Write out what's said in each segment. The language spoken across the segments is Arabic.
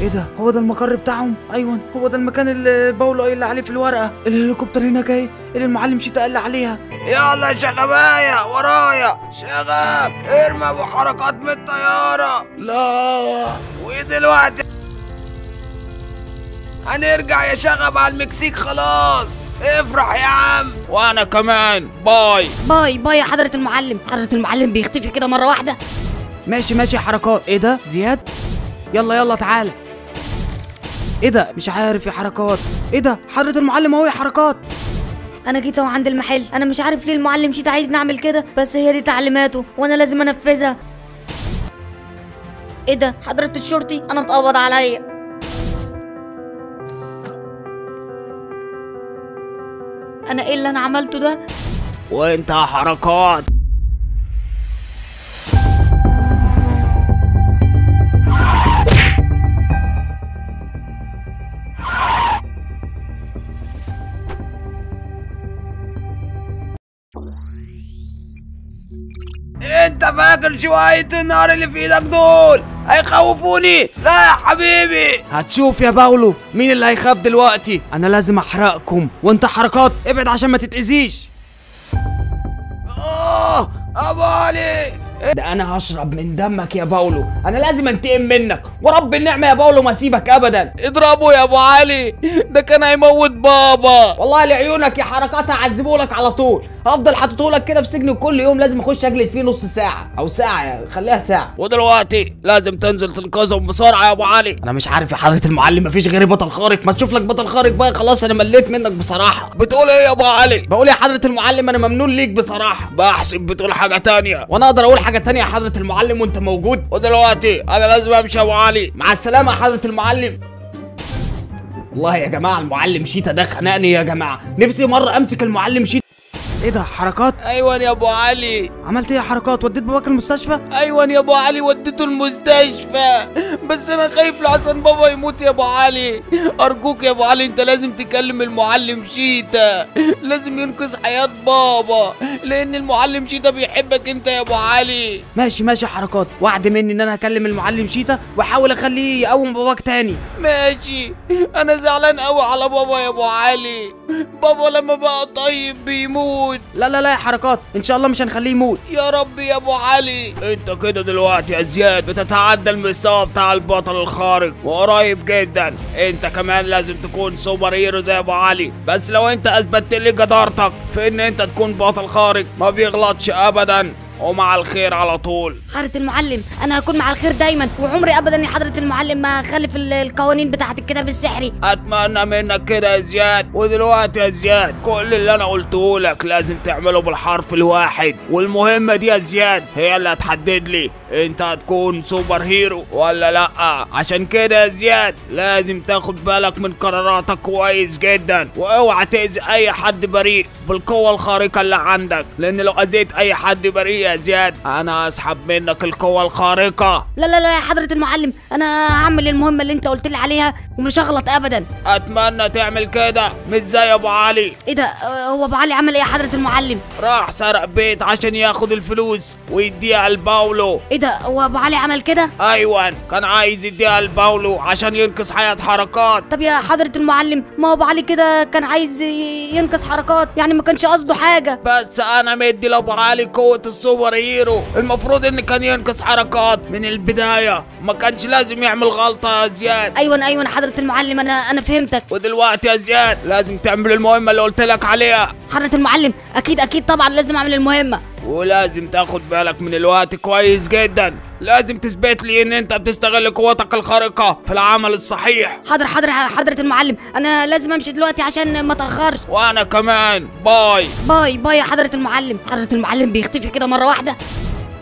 إيه ده؟ هو ده المقر بتاعهم؟ أيوه هو ده المكان اللي باولو قايل عليه في الورقة. الهليكوبتر هناك أهي اللي المعلم شيتا قال لي عليها. يلا يا شغباية ورايا. شغب ارمى أبو حركات من الطيارة. لا. ودلوقتي هنرجع يا شغب على المكسيك خلاص. افرح يا عم. وأنا كمان. bye. bye bye يا حضرة المعلم. حضرة المعلم بيختفي كده مرة واحدة. ماشي ماشي حركات. إيه ده؟ زياد؟ يلا يلا تعالى إيه ده؟ مش عارف يا حركات. إيه ده؟ حضرة المعلم أهو يا حركات. أنا جيت أهو عند المحل. أنا مش عارف ليه المعلم شيت عايز نعمل كده بس هي دي تعليماته وأنا لازم أنفذها. إيه ده؟ حضرة الشرطي؟ أنا اتقبض عليا. أنا إيه اللي أنا عملته ده؟ وأنت حركات. شوية النار اللي في إيدك دول. هيخوفوني. لا يا حبيبي. هتشوف يا باولو مين اللي هيخاف دلوقتي. أنا لازم أحرقكم. وانت حركات. ابعد عشان ما تتأذيش. آه أبو علي. ده أنا هشرب من دمك يا باولو. أنا لازم انتقم منك. ورب النعمة يا باولو ما اسيبك ابدا. اضربه يا ابو علي. ده كان هيموت بابا. والله لعيونك يا حركات هعذبه لك على طول. هفضل حاططه لك كده في سجن كل يوم. لازم اخش اجلد فيه نص ساعة أو ساعة يعني. خليها ساعة. ودلوقتي لازم تنزل تنقذهم بسرعة يا ابو علي. أنا مش عارف يا حضرة المعلم مفيش غيري بطل خارق. ما تشوف لك بطل خارق بقى. خلاص أنا مليت منك بصراحة. بتقول إيه يا ابو علي؟ بقول يا حضرة المعلم أنا ممنون ليك بصراحة. بحسب بتقول حاجة تانية. وأنا أقدر أقول حاجة تانية يا حضرة المعلم وانت موجود؟ ودلوقتي أنا لازم أمشي يا أبو علي. مع السلامة يا حضرة المعلم. والله يا جماعة المعلم شيتا ده خنقني يا جماعة. نفسي مرة أمسك المعلم شيتا إيه ده؟ حركات؟ أيوه يا أبو علي. عملت إيه حركات؟ وديت باباك المستشفى؟ أيوه يا أبو علي وديته المستشفى. بس أنا خايف لحسن بابا يموت يا أبو علي. أرجوك يا أبو علي أنت لازم تكلم المعلم شيتا. لازم ينقذ حياة بابا. لأن المعلم شيتا بيحبك أنت يا أبو علي. ماشي ماشي حركات. وعد مني إن أنا هكلم المعلم شيتا وأحاول أخليه يقوم باباك تاني. ماشي. أنا زعلان قوي على بابا يا أبو علي. بابا لما بقى طيب بيموت. لا لا لا يا حركات. إن شاء الله مش هنخليه يموت. يا رب يا أبو علي. أنت كده دلوقتي يا زياد بتتعدى المستوى بتاع البطل الخارق وقريب جدا. أنت كمان لازم تكون سوبر هيرو زي أبو علي. بس لو أنت أثبتت لي جدارتك في إن أنت تكون بطل خارق ما بيغلطش ابدا. ومع الخير على طول. حضرة المعلم أنا هكون مع الخير دايما وعمري ابدا يا حضرة المعلم ما ال- القوانين بتاعة الكتاب السحري. أتمنى منك كده يا زياد ودلوقتي يا زياد كل اللي أنا قلته لك لازم تعمله بالحرف الواحد. والمهمة دي يا زياد هي اللي هتحدد لي أنت هتكون سوبر هيرو ولا لأ. عشان كده يا زياد لازم تاخد بالك من قراراتك كويس جدا. وأوعى تأذي أي حد بريء بالقوة الخارقة اللي عندك لأن لو أذيت أي حد بريء يا زياد. أنا أسحب منك القوة الخارقة. لا لا لا يا حضرة المعلم. أنا هعمل المهمة اللي أنت قلت لي عليها ومش هغلط ابدا. أتمنى تعمل كده مش زي أبو علي. إيه ده؟ آه، هو أبو علي عمل إيه يا حضرة المعلم؟ راح سرق بيت عشان ياخد الفلوس ويديها لباولو إيه ده؟ هو أبو علي عمل كده؟ أيوه كان عايز يديها لباولو عشان ينقذ حياة حركات. طب يا حضرة المعلم ما هو أبو علي كده كان عايز ينقذ حركات يعني ما كانش قصده حاجة. بس أنا مدي لأبو علي قوة ال super hero المفروض إن كان ينقذ حركات من البداية. ما كانش لازم يعمل غلطة يا زياد. أيوه أيوه يا حضرة المعلم أنا أنا فهمتك. ودلوقتي يا زياد لازم تعمل المهمة اللي قلت لك عليها. حضرة المعلم أكيد أكيد طبعا لازم أعمل المهمة. ولازم تاخد بالك من الوقت كويس جدا. لازم تثبت لي إن أنت بتستغل قوتك الخارقة في العمل الصحيح. حاضر حاضر يا حضرة المعلم. أنا لازم أمشي دلوقتي عشان ما اتاخرش وأنا كمان. bye. bye bye يا حضرة المعلم. حضرة المعلم بيختفي كده مرة واحدة.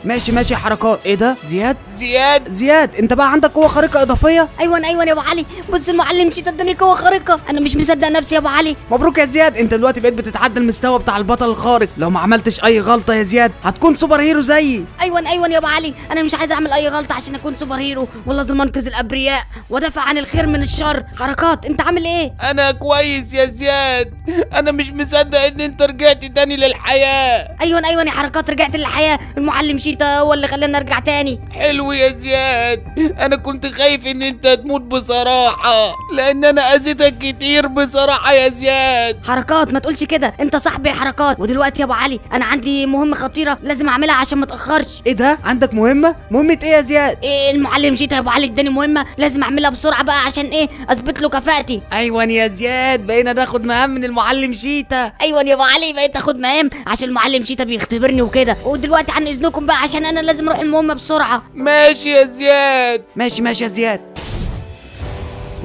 ماشي ماشي حركات. إيه ده؟ زياد؟ زياد. زياد انت بقى عندك قوة خارقة إضافية؟ أيوه أيوه يا أبو علي. بص المعلم شيت اداني قوة خارقة. أنا مش مصدق نفسي يا أبو علي. مبروك يا زياد. انت دلوقتي بقيت بتتعدى المستوى بتاع البطل الخارق. لو ما عملتش أي غلطة يا زياد هتكون super hero زيي. أيوه أيوه يا أبو علي. أنا مش عايز أعمل أي غلطة عشان أكون super hero. ولازم انقذ الأبرياء. وادافع عن الخير من الشر. حركات انت عامل إيه؟ أنا كويس يا زياد. أنا مش مصدق إن أنت رجعت تاني للحياة. أيوه أيوه يا حركات رجعت للحياة. المعلم شيتا شيتا هو اللي خلاني ارجع تاني؟ حلو يا زياد. أنا كنت خايف إن أنت تموت بصراحة لأن أنا أذيتك كتير بصراحة يا زياد. حركات ما تقولش كده. أنت صاحبي يا حركات. ودلوقتي يا أبو علي أنا عندي مهمة خطيرة لازم أعملها عشان ما اتاخرش إيه ده؟ عندك مهمة؟ مهمة إيه يا زياد؟ إيه المعلم شيتا يا أبو علي اداني مهمة لازم أعملها بسرعة بقى عشان إيه؟ أثبت له كفاءتي. أيوه يا زياد بقينا ناخد مهام من المعلم شيتا. أيوه يا أبو علي بقيت أخد مهام عشان المعلم شيتا بيختبرني وكده. ودلوقتي عن إذنكم بقى عشان أنا لازم أروح المهمة بسرعة. ماشي يا زياد. ماشي ماشي يا زياد.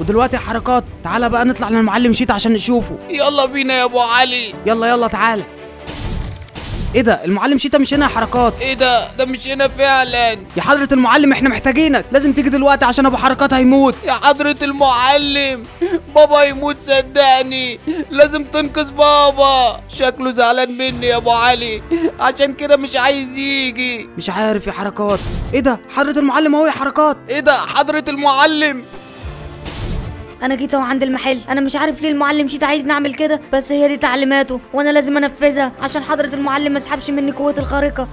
ودلوقتي يا حركات تعالى بقى نطلع للمعلم شيتا عشان نشوفه. يلا بينا يا أبو علي. يلا يلا تعالى إيه ده؟ المعلم شيتا مش هنا؟ يا حركات. إيه ده؟ ده مش هنا فعلا. يا حضرة المعلم إحنا محتاجينك. لازم تيجي دلوقتي عشان أبو حركات هيموت. يا حضرة المعلم بابا يموت صدقني. لازم تنقذ بابا. شكله زعلان مني يا أبو علي. عشان كده مش عايز يجي. مش عارف يا حركات. إيه ده؟ حضرة المعلم أهو يا حركات. إيه ده؟ حضرة المعلم. أنا جيت اهو عند المحل. أنا مش عارف ليه المعلم شيتا عايز نعمل كده. بس هي دي تعليماته وأنا لازم انفذها عشان حضرة المعلم ما يسحبش مني قوتي الخارقة.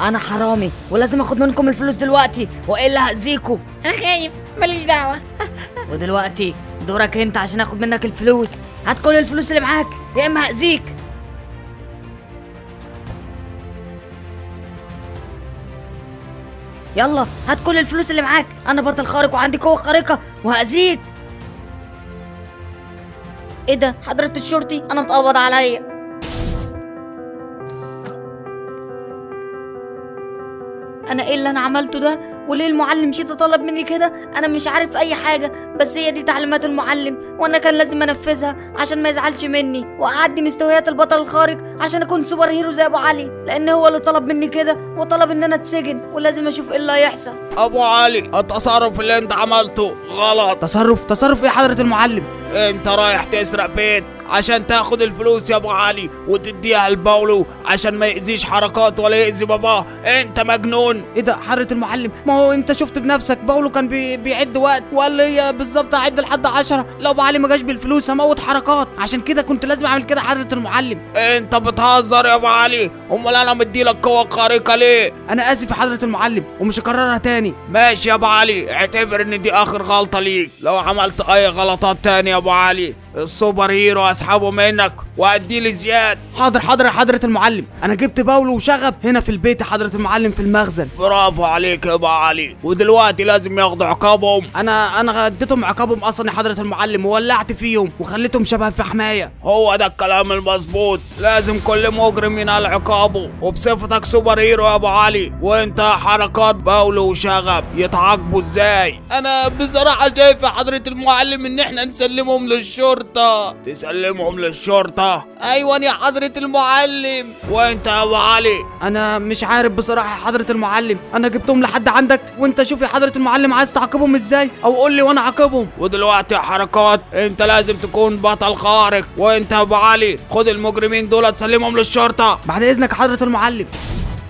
أنا حرامي ولازم اخد منكم الفلوس دلوقتي والا هأذيكوا. أنا خايف ماليش دعوة. ودلوقتي دورك انت عشان اخد منك الفلوس. هات كل الفلوس اللي معاك يا اما هأذيك. يلا هات كل الفلوس اللي معاك. أنا بطل خارق وعندي قوة خارقة وهأذيك. إيه ده؟ حضرة الشرطي أنا اتقبض عليا. أنا إيه اللي أنا عملته ده؟ وليه المعلم شيتا طلب مني كده؟ أنا مش عارف أي حاجة بس هي دي تعليمات المعلم وأنا كان لازم أنفذها عشان ما يزعلش مني وأعدي مستويات البطل الخارق عشان أكون سوبر هيرو زي أبو علي لأن هو اللي طلب مني كده وطلب إن أنا أتسجن ولازم أشوف إيه اللي هيحصل. أبو علي التصرف اللي أنت عملته غلط. تصرف؟ تصرف إيه يا حضرة المعلم؟ أنت رايح تسرق بيت. عشان تاخد الفلوس يا ابو علي وتديها لباولو عشان ما يأذيش حركات ولا يأذي باباه انت مجنون. إيه ده حضرة المعلم. ما هو انت شفت بنفسك باولو كان بي... بيعد وقت وقال لي بالظبط هعد لحد عشرة. لو ابو علي ما جاش بالفلوس هموت حركات. عشان كده كنت لازم اعمل كده حضرة المعلم. انت بتهزر يا ابو علي. امال أنا مديلك قوة خارقة ليه؟ أنا اسف يا حضرة المعلم ومش هكررها تاني. ماشي يا ابو علي اعتبر ان دي اخر غلطة ليك. لو عملت اي غلطات تاني يا ابو علي. السوبر هيرو اسحبه منك واديه لزياد حاضر حاضر يا حضرة المعلم. أنا جبت باولو وشغب هنا في البيت يا حضرة المعلم في المخزن. برافو عليك يا أبو علي. ودلوقتي لازم ياخدوا عقابهم. أنا أنا اديتهم عقابهم أصلا يا حضرة المعلم وولعت فيهم وخليتهم شبه في حماية. هو ده الكلام المظبوط. لازم كل مجرم ينال عقابه. وبصفتك سوبر هيرو يا أبو علي. وانت حركات باولو وشغب يتعاقبوا إزاي؟ أنا بصراحة شايف يا حضرة المعلم إن إحنا نسلمهم للشرطة تسلمهم للشرطة. أيوه يا حضرة المعلم. وانت يا أبو علي؟ أنا مش عارف بصراحة يا حضرة المعلم. أنا جبتهم لحد عندك. وانت شوف يا حضرة المعلم عايز تعاقبهم إزاي أو قول لي وأنا أعاقبهم. ودلوقتي يا حركات. انت لازم تكون بطل خارق. وانت يا أبو علي خد المجرمين دول تسلمهم للشرطة. بعد إذنك يا حضرة المعلم.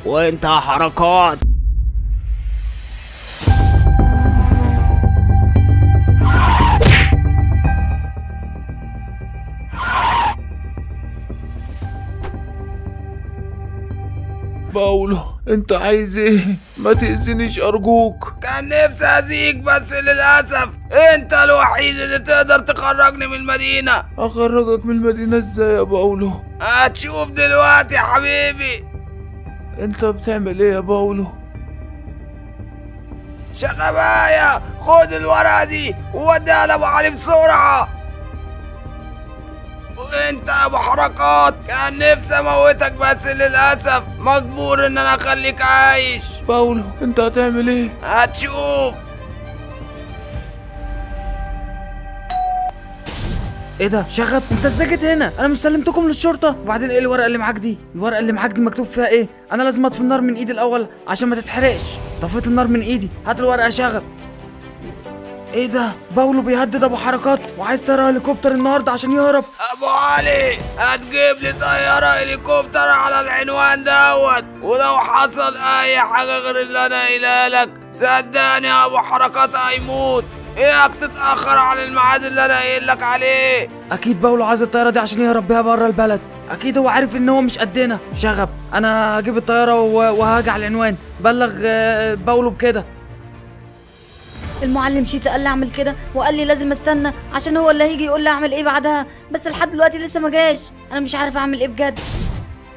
وانت يا حركات. باولو انت عايز إيه؟ ما تأذينيش أرجوك. كان نفسي أذيك بس للأسف انت الوحيد اللي تقدر تخرجني من المدينة. أخرجك من المدينة إزاي يا باولو هتشوف دلوقتي يا حبيبي. انت بتعمل إيه يا باولو شغباية خد الورقة دي ووديها لأبو علي بسرعة. وانت يا ابو حركات. كان نفسي اموتك بس للأسف مجبور إن أنا أخليك عايش. باولو أنت هتعمل إيه؟ هتشوف. إيه ده؟ شغب أنت إزاي جيت هنا؟ أنا مش سلمتكم للشرطة. وبعدين إيه الورقة اللي معاك دي؟ الورقة اللي معاك دي مكتوب فيها إيه؟ أنا لازم أطفي النار من إيدي الأول عشان ما تتحرقش. طفيت النار من إيدي. هات الورقة يا شغب. إيه ده؟ باولو بيهدد أبو حركات وعايز طيارة هليكوبتر النهارده عشان يهرب. أبو علي هتجيب لي طيارة هليكوبتر على العنوان دوت ولو حصل أي حاجة غير اللي أنا قايلها لك. صدقني أبو حركات هيموت. اياك تتأخر عن الميعاد اللي أنا قايل لك عليه؟ أكيد باولو عايز الطيارة دي عشان يهرب بيها بره البلد. أكيد هو عارف إن هو مش قدنا. شغب أنا هجيب الطيارة وهاجي على العنوان. بلغ آه، باولو بكده. المعلم شيتا قال لي اعمل كده وقال لي لازم استنى عشان هو اللي هيجي يقول لي اعمل إيه بعدها. بس لحد دلوقتي لسه ما جاش. أنا مش عارف أعمل إيه بجد.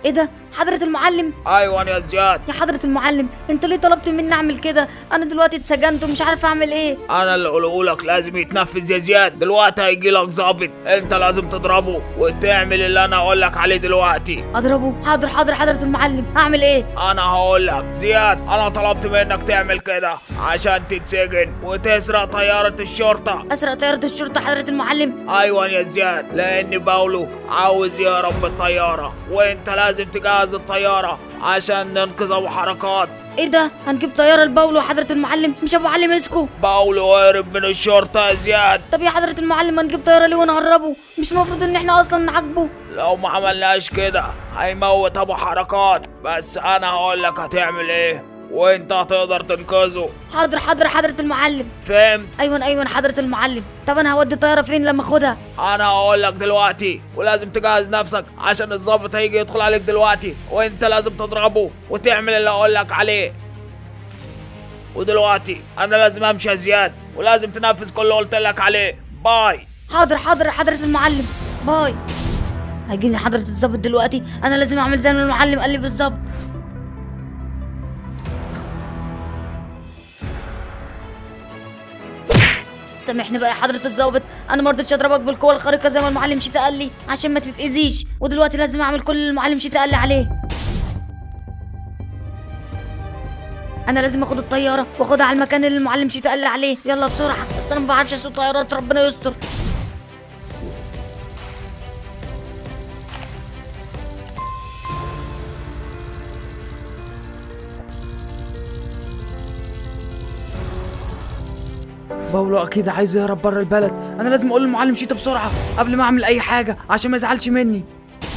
إيه ده؟ حضرة المعلم؟ أيوه يا زياد. يا حضرة المعلم انت ليه طلبت مني أعمل كده؟ أنا دلوقتي اتسجنت ومش عارف أعمل إيه. أنا اللي اقوله لك لازم يتنفذ يا زياد. دلوقتي هيجي لك ظابط انت لازم تضربه وتعمل اللي أنا أقول لك عليه دلوقتي. أضربه؟ حاضر حاضر حضرة المعلم. أعمل إيه؟ أنا هقول لك زياد أنا طلبت منك تعمل كده عشان تتسجن وتسرق طيارة الشرطة. أسرق طيارة الشرطة حضرة المعلم؟ أيوه يا زياد لأن باولو عاوز يهرب بالطيارة وأنت لازم تجهز الطيارة عشان ننقذ ابو حركات. إيه ده؟ هنجيب طيارة لباولو حضرة المعلم مش أبو علي مسكه باولو هرب من الشرطة يا زياد. طب يا حضرة المعلم هنجيب طيارة ليه ونهربه؟ مش المفروض إن إحنا أصلا نعاقبه. لو ما عملناش كده هيموت أبو حركات. بس أنا هقول لك هتعمل إيه. وانت هتقدر تنقذه؟ حاضر حاضر حضرة المعلم. فهمت أيوه أيوه حضرة المعلم. طب أنا هودي الطيارة فين لما أخدها؟ أنا هقول لك دلوقتي ولازم تجهز نفسك عشان الضابط هيجي يدخل عليك دلوقتي وإنت لازم تضربه وتعمل اللي أقول لك عليه. ودلوقتي أنا لازم أمشي يا زياد ولازم تنفذ كل اللي قلت لك عليه. باي. حاضر حاضر حضرة المعلم. باي. هيجيني حضرة الظابط دلوقتي أنا لازم أعمل زي ما المعلم قال لي بالظبط. سامحني بقى يا حضرة الظابط أنا ما رضيتش أضربك بالقوة الخارقة زي ما المعلم شيتا قال لي عشان ما تتأذيش. ودلوقتي لازم أعمل كل اللي المعلم شيتا قال لي عليه. أنا لازم آخد الطيارة وآخدها على المكان اللي المعلم شيتا قال لي عليه. يلا بسرعة. بس أنا ما بعرفش أسوق طيارات ربنا يستر. باولو أكيد عايز يهرب بره البلد. أنا لازم أقول للمعلم شيتا بسرعة قبل ما أعمل أي حاجة عشان ما يزعلش مني.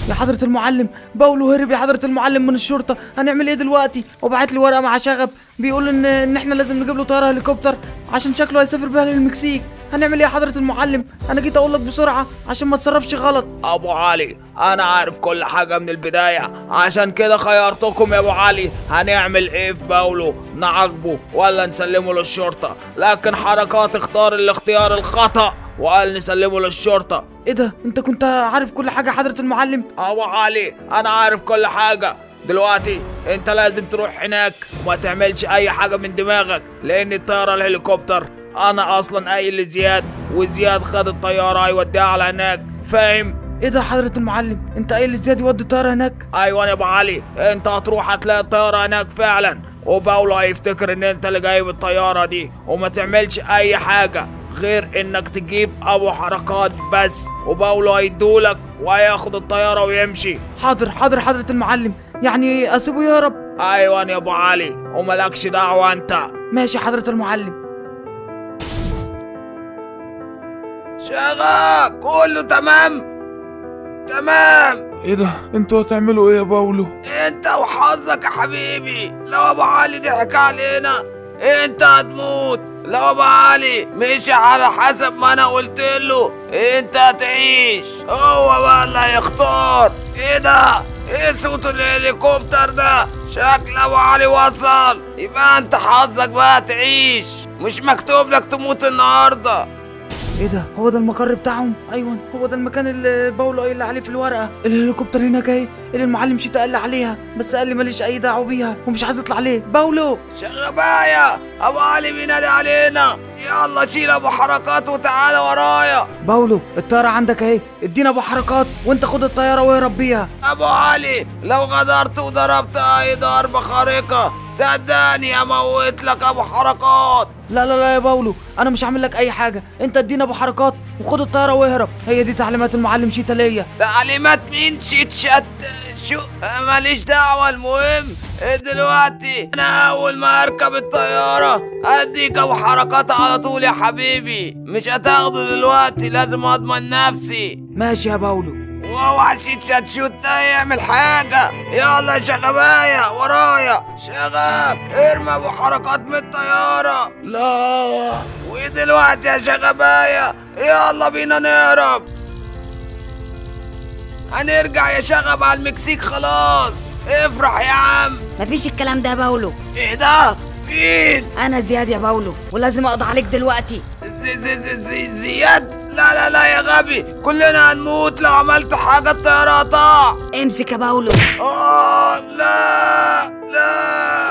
يا حضرة المعلم. باولو هرب يا حضرة المعلم من الشرطة. هنعمل إيه دلوقتي؟ وبعت لي ورقة مع شغب بيقول ان إن إحنا لازم نجيب له طيارة هليكوبتر عشان شكله هيسافر بيها للمكسيك. هنعمل إيه يا حضرة المعلم؟ أنا جيت أقول لك بسرعة عشان ما تصرفش غلط. أبو علي أنا عارف كل حاجة من البداية. عشان كده خيرتكم يا أبو علي. هنعمل إيه في باولو؟ نعاقبه ولا نسلمه للشرطة؟ لكن حركات اختار الاختيار الخطأ. وقال نسلمه للشرطة. إيه ده؟ أنت كنت عارف كل حاجة يا حضرة المعلم؟ ابو علي أنا عارف كل حاجة. دلوقتي أنت لازم تروح هناك وما تعملش أي حاجة من دماغك لأن الطيارة الهليكوبتر أنا أصلا قايل لزياد وزياد خد الطيارة هيوديها على هناك. فاهم؟ إيه ده حضرة المعلم؟ أنت قايل إزاي يودي الطيارة هناك؟ أيوه يا أبو علي أنت هتروح هتلاقي الطيارة هناك فعلا. وباولو هيفتكر إن أنت اللي جايب الطيارة دي وما تعملش أي حاجة. غير إنك تجيب أبو حركات بس وباولو هيدولك وهياخد الطيارة ويمشي. حاضر حاضر حضرة المعلم. يعني أسيبه يهرب أيوه يا أبو علي وملكش دعوة أنت. ماشي يا حضرة المعلم. شغال كله تمام؟ تمام. إيه ده؟ أنتوا هتعملوا إيه يا باولو؟ أنت وحظك يا حبيبي لو أبو علي ضحك علينا أنت هتموت. لو ابو علي مشي على حسب ما أنا قلت له. أنت هتعيش. هو بقى اللي هيختار. إيه ده؟ إيه صوت الهليكوبتر ده؟ شكل أبو علي وصل. يبقى أنت حظك بقى تعيش. مش مكتوب لك تموت النهارده. إيه ده؟ هو ده المقر بتاعهم؟ أيوه هو ده المكان اللي باولو قايل لي عليه في الورقة. الهليكوبتر هناك أهي اللي المعلم شيتا قال لي عليها. بس قال لي ماليش أي دعوة بيها ومش عايز أطلع عليه باولو! شغبايا! ابو علي بينادي علينا. يلا شيل أبو حركات وتعالى ورايا. باولو الطيارة عندك أهي. ادينا أبو حركات وأنت خد الطيارة واهرب بيها. أبو علي لو غدرت وضربت أي ضربة خارقة صدقني أموت لك أبو حركات. لا لا لا يا باولو أنا مش هعمل لك أي حاجة. أنت ادينا أبو حركات وخد الطيارة واهرب. هي دي تعليمات المعلم شيتا ليا. تعليمات مين شيت شت شو؟ ماليش دعوة المهم دلوقتي أنا أول ما أركب الطيارة أديك أبو حركات على طول يا حبيبي. مش هتاخده دلوقتي لازم أضمن نفسي. ماشي يا باولو. واوعى شيت شات شوت ده يعمل حاجة يلا يا شغباية ورايا. شغب ارمى أبو حركات من الطيارة. لا. ودلوقتي يا شغباية؟ يلا بينا نهرب. هنرجع يا شغب على المكسيك خلاص. افرح يا عم. مفيش الكلام ده يا باولو. إيه ده؟ مين أنا زياد يا باولو ولازم أقضي عليك دلوقتي. زي زي زي زي زياد؟ لا لا لا يا غبي كلنا هنموت لو عملت حاجة الطيارة هتقع امسك يا باولو. آه لا لا.